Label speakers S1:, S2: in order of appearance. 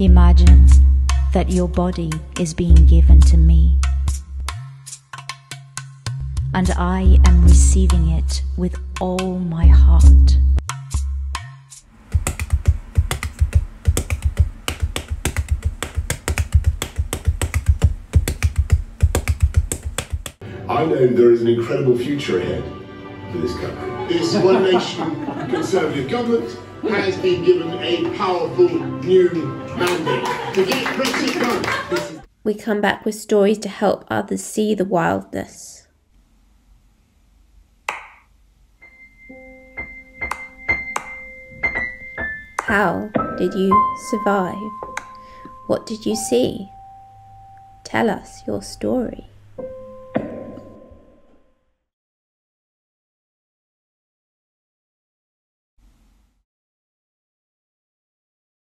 S1: Imagine that your body is being given to me. And I am receiving it with all my heart.
S2: I know there is an incredible future ahead for this country. This One Nation Conservative government has been given a powerful new mandate to get Brexit done.
S3: We come back with stories to help others see the wildness. How did you survive? What did you see? Tell us your story.